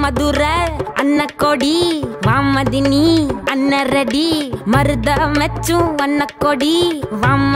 மதுர கொடி வாமதினி அன்னரடி மருத மெச்சும் கொடி வாமதி